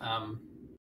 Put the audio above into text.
Um,